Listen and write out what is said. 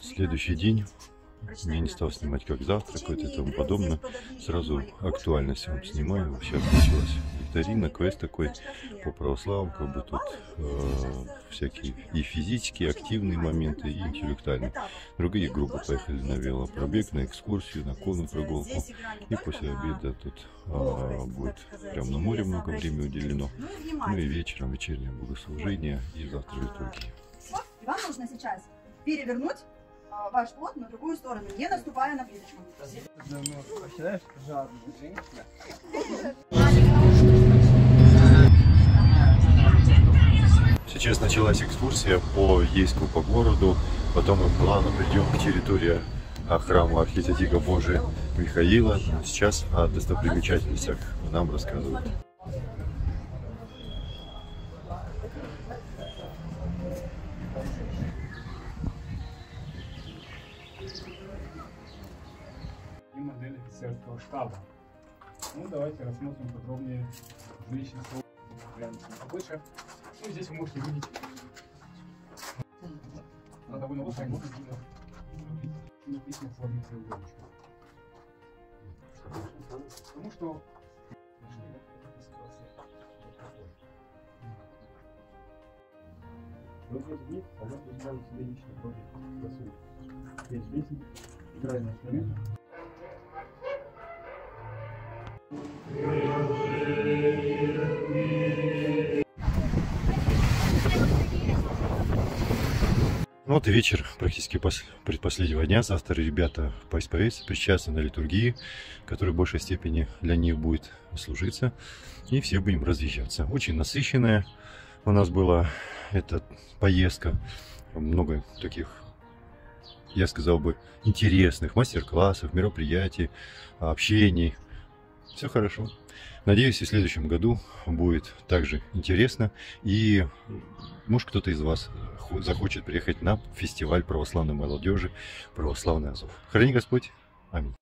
Следующий день я не стал снимать как завтракать и тому подобное. Сразу актуальность вам снимаю. Сейчас началась викторина, квест такой по православию, как бы тут э, всякие и физические, активные моменты, и интеллектуальные. Другие группы поехали на велопробег, на экскурсию, на конную прогулку. И после обеда тут э, будет прям на море много времени уделено. Ну и вечером вечернее богослужение и завтра литургия. Вам нужно сейчас перевернуть ваш плод на другую сторону, не наступая на плиточку. Сейчас началась экскурсия по Ейску по городу, потом мы плавно придем к территории а, храма Архитектика Божия Михаила. Сейчас о достопримечательностях нам рассказывают. И модель офицерского штаба. Ну, давайте рассмотрим подробнее жилищный слой. Глянем побольше. Ну, здесь вы можете видеть она довольно узкая, но написано в форме треугольничка. Потому что В этот миг она представила себе лично против досуга. Здесь здесь играя на инструментах, Ну вот и вечер практически пос- предпоследнего дня. Завтра ребята поисповедятся, причастны на литургии, которая в большей степени для них будет служиться. И все будем разъезжаться. Очень насыщенная у нас была эта поездка. Много таких, я сказал бы, интересных мастер-классов, мероприятий, общений. Все хорошо. Надеюсь, и в следующем году будет также интересно. И может кто-то из вас хо- захочет приехать на фестиваль православной молодежи «Православный Азов». Храни Господь. Аминь.